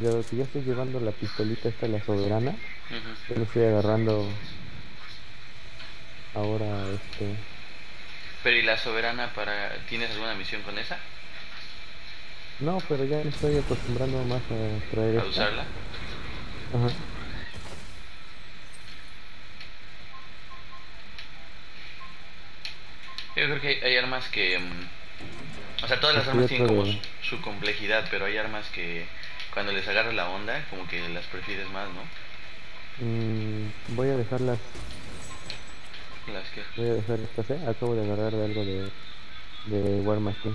ya, que ya estoy llevando la pistolita esta, la soberana, Ujú. yo lo estoy agarrando ahora, este... Pero ¿y la soberana para... ¿Tienes alguna misión con esa? No, pero ya me estoy acostumbrando más a traer ¿A esta. usarla? Ajá. Yo creo que hay, hay armas que... mm, o sea, todas las armas tienen como su complejidad, pero hay armas que cuando les agarras la onda, como que las prefieres más, ¿no? Mm, voy a dejarlas, Las que... voy a dejar estas, ¿eh? Acabo de agarrar de algo de, de War Machine.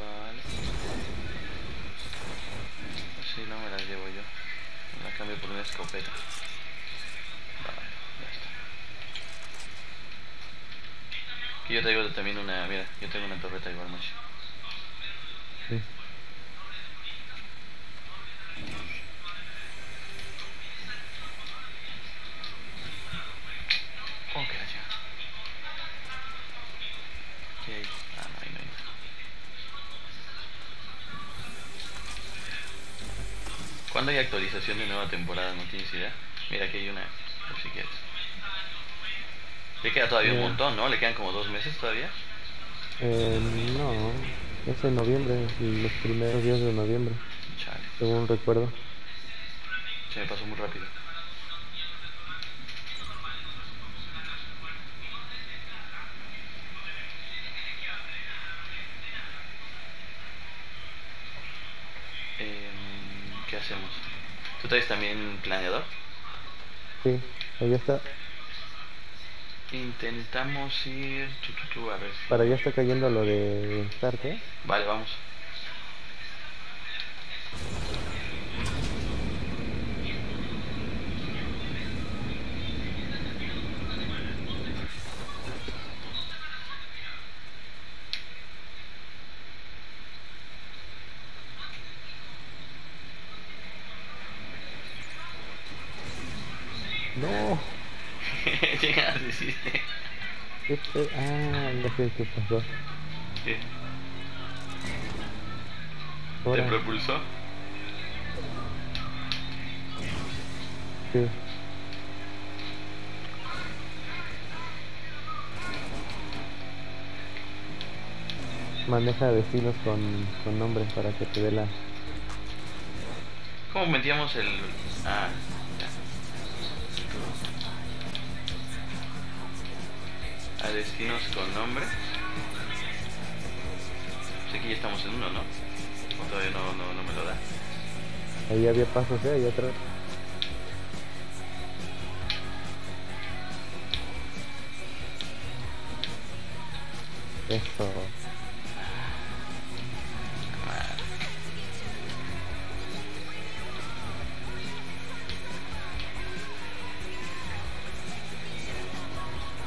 Vale. Sí, no me las llevo yo. La cambio por una escopeta. Vale, ya está. Aquí yo traigo también una... Mira, yo tengo una torreta igual, macho. Sí. ¿Cuándo hay actualización de nueva temporada? ¿No tienes idea? Mira, aquí hay una, por si quieres. Le queda todavía un Eh. montón, ¿no? Le quedan como dos meses todavía. Eh, no, es en noviembre, los primeros días de noviembre, Chale, según recuerdo. se me pasó muy rápido. ¿Tú traes también planeador? Sí, ahí está. Intentamos ir... a ver si... Para allá está cayendo lo de Start, ¿eh? Vale, vamos. No, Llegaste, sí. ¿qué pe- Ah, ya sé qué pasó. ¿Qué? ¿Te propulsó? sí. Maneja destinos con, con nombre para que te dé la... ¿Cómo metíamos el...? Ah, destinos con nombre. Sé que ya estamos en uno, ¿no? O todavía no, no, no me lo da. Ahí había pasos, ¿eh? Ahí atrás. Eso.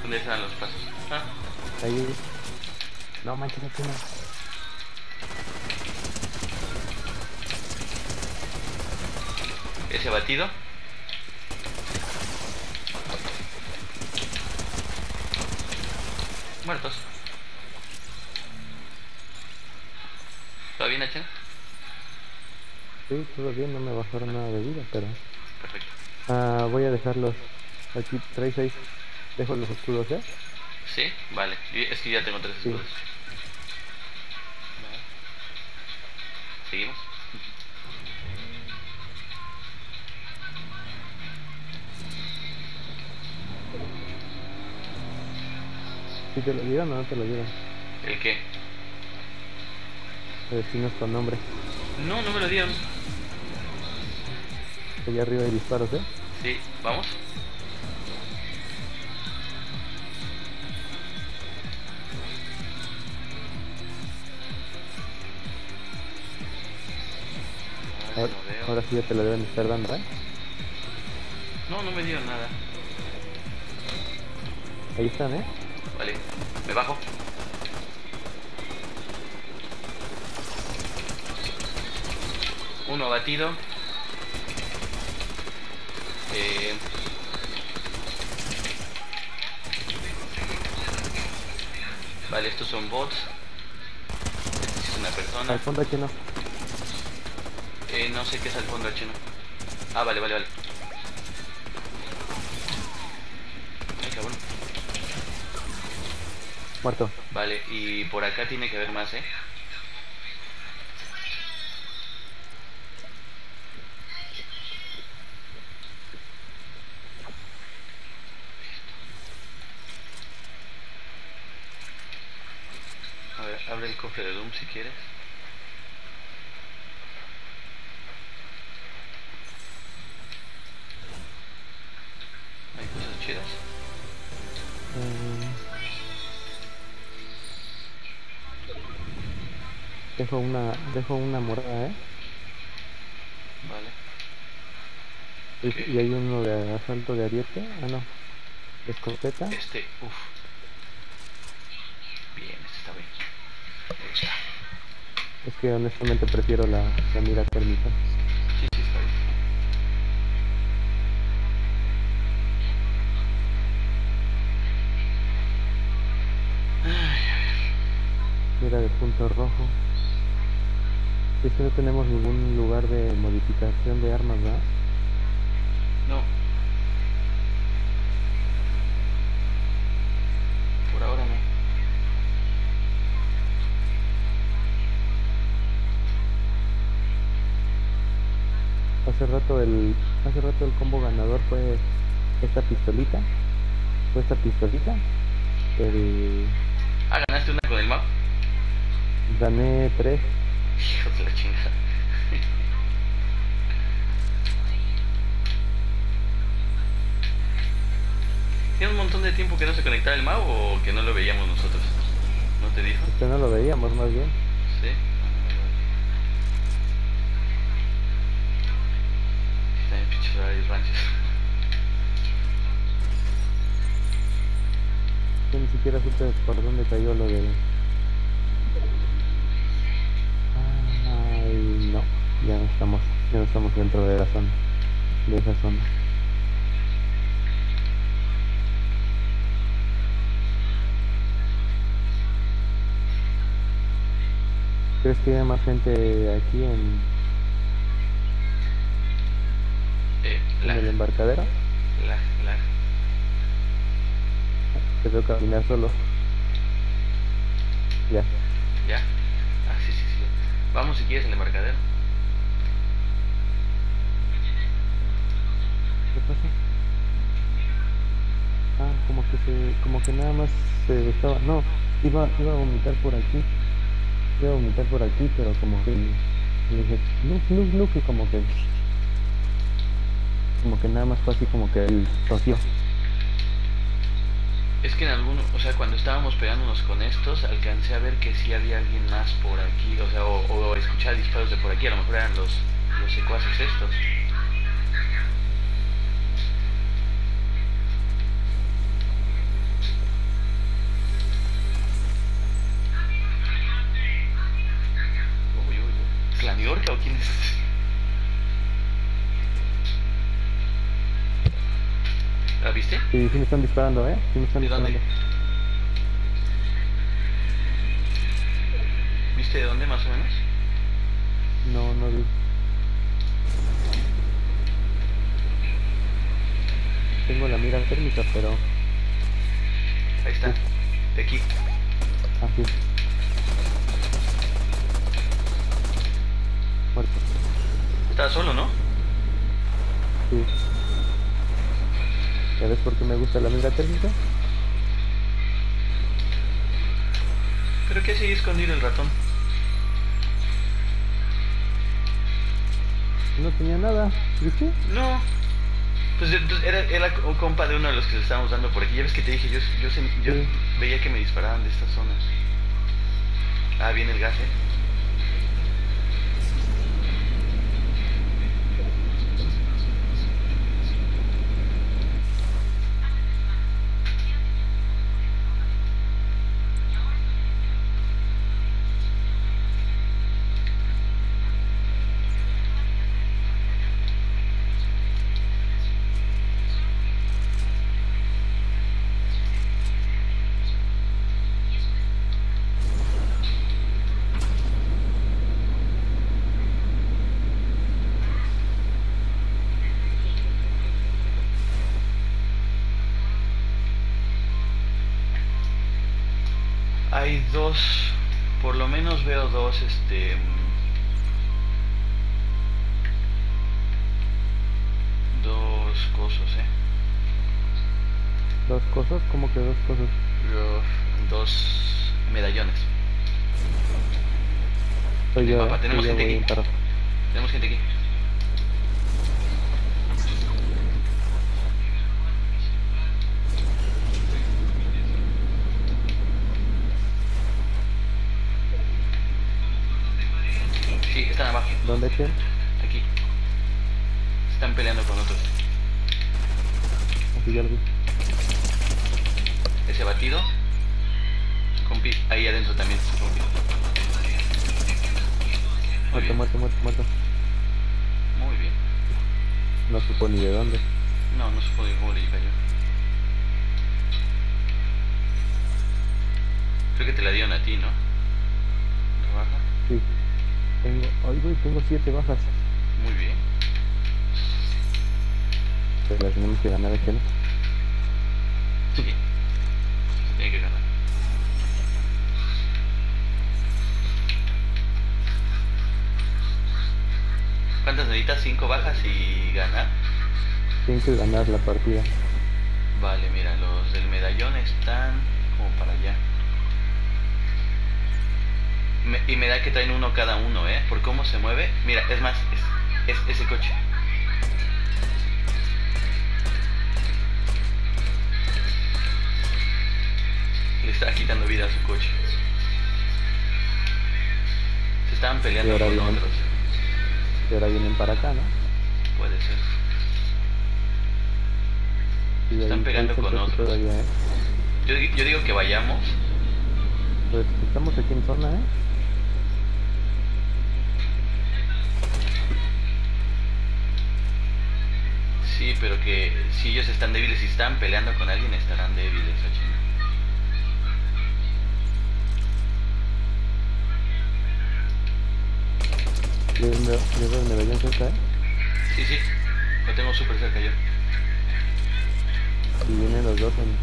¿Dónde están los pasos? Ah, Ahí. No manches, aquí no. ese batido. Muertos. ¿Todo bien, H? Sí, todo bien, no me bajaron nada de vida, pero... Perfecto. Ah, voy a dejarlos. Aquí trae seis. Dejo los escudos, ¿eh? ¿Sí? Vale. Es que ya tengo tres escudos. ¿Seguimos? ¿Sí te lo dieron o no te lo dieron? ¿El qué? Destinos con nombre. No, no me lo dieron. Allá arriba hay disparos, ¿eh? Sí, ¿vamos? Ahora, ahora sí ya te lo deben de estar dando, ¿eh? No, no me dieron nada. Ahí están, ¿eh? Vale, me bajo. Uno batido. Eh, Vale, estos son bots. Sí es una persona. Al fondo aquí no. Eh, no sé qué es al fondo, chino. Ah, vale, vale, vale. Ay, cabrón. Muerto. Vale, y por acá tiene que haber más, ¿eh? A ver, abre el cofre de Doom si quieres. Hay cosas chidas. Eh, Dejo una, dejo una morada, ¿eh? Vale. Y, hay uno de asalto de ariete. Ah, no. De escopeta. Este, uff. Bien, este está bien. Me gusta. Es que honestamente prefiero la, la mira térmica. Sí, sí, está bien. Ay, Mira de punto rojo. Y es que no tenemos ningún lugar de modificación de armas, ¿verdad? no. Por ahora no. Hace rato el, hace rato el combo ganador fue esta pistolita. Fue esta pistolita. El, Ah, ¿ganaste una con el map? Gané tres. Hijo de la chingada. Tiene un montón de tiempo que no se conectaba el map o que no lo veíamos nosotros. ¿No te dijo? Este no lo veíamos más bien. Sí. Está en pinches horarios rancios. Yo ni siquiera supe por dónde cayó lo de... Ay, no. Ya no estamos, ya no estamos dentro de la zona. De esa zona. ¿Crees que hay más gente aquí en, Eh, en el embarcadero? lag, lag. Te veo caminar solo. Ya. Ya. Ah, sí, sí, sí. Vamos si quieres al embarcadero. ¿Qué pasa? Ah, como que se, como que nada más se estaba, no, iba, iba a vomitar por aquí, iba a vomitar por aquí, pero como que le dije, no, no, no, que como que, como que nada más fue así como que él tosió. Es que en alguno, o sea, cuando estábamos pegándonos con estos, alcancé a ver que sí había alguien más por aquí, o sea, o, o escuchar disparos de por aquí, a lo mejor eran los, los secuaces estos. Sí, sí me están disparando, ¿eh? Sí me están ¿De dónde? disparando. ¿Viste de dónde más o menos? No, no vi. Tengo la mira térmica, pero Ahí está. De aquí. así. Muerto. Estaba solo, ¿no? Sí. ¿Ya ves por qué me gusta la mira térmica? Creo que sigue escondido el ratón. No tenía nada, ¿viste? No. Pues entonces era, era un compa de uno de los que le estábamos dando por aquí. Ya ves que te dije, yo, yo, sen- yo Sí. veía que me disparaban de estas zonas. Ah, viene el gas, ¿eh? Dos, por lo menos veo dos, este... Dos cosas, ¿eh? ¿Dos cosas? ¿Cómo que dos cosas? Los dos medallones. Soy yo, ¿eh? tenemos Soy gente aquí. Tenemos gente aquí. Están. ¿Dónde quién? Aquí. Están peleando con otros. Aquí ya lo vi. Ese batido. Compi, ahí adentro también. Compi. Muerto, muerto, muerto, muerto. Muy bien. No supo ni de dónde. No, no supo de cómo le cayó. Creo que te la dieron a ti, ¿no? Sí. Tengo, ay güey, tengo siete bajas. Muy bien. Pero tenemos que ganar aquí, ¿no? Sí. Se tiene que ganar. ¿Cuántas necesitas? ¿Cinco bajas y ganar? Tienen que ganar la partida. Vale, mira, los del medallón están como para allá. Me- y me da que traen uno cada uno, ¿eh? Por cómo se mueve. Mira, es más, es, es ese coche. Le está quitando vida a su coche. Se estaban peleando con vienen. otros. Y ahora vienen para acá, ¿no? Puede ser. Y Están pegando con otros. Todavía, ¿eh? Yo, yo digo que vayamos. Pues estamos aquí en zona, ¿eh? Sí, pero que si ellos están débiles y están peleando con alguien, estarán débiles, Ochino. Yo veo, yo veo el medallón cerca, ¿eh? Sí, sí, lo tengo súper cerca yo. Y vienen los dos en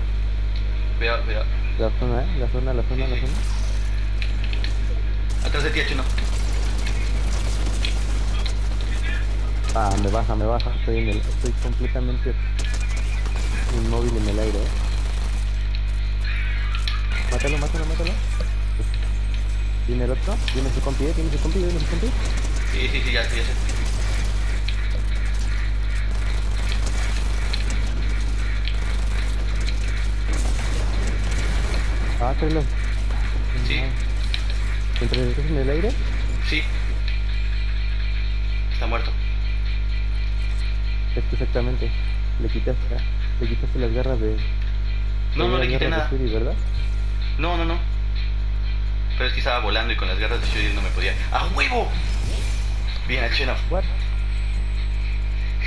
Veo, veo. la zona, ¿eh? La zona, la zona, Sí, la sí. zona. Atrás de ti, Ochino. Ah, me baja, me baja. Estoy, en el, estoy completamente inmóvil en el aire, ¿eh? Mátalo, mátalo, mátalo. ¿Viene el otro? ¿Viene su compi, eh? ¿Viene su compi? ¿Viene su compi? Sí, sí, sí, ya sé, ya sé. Ah. Sí. ¿Entre estás en el aire? Sí. Está muerto. Es que exactamente. Le quitaste, le quitaste las garras de... No, no le quité nada. Shuri, ¿verdad? No, no, no. Pero es que estaba volando y con las garras de Shuri no me podía. ¡A huevo! Bien, Ochino. What?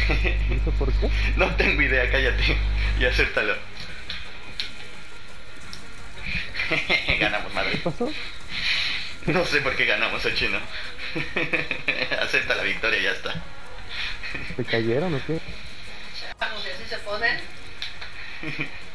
¿Y eso por qué? No tengo idea, cállate. Y acértalo. Ganamos, ¿Qué madre. pasó? No sé por qué ganamos a Chino. Acepta la victoria y ya está. ¿Se cayeron o qué? Vamos, así se ponen.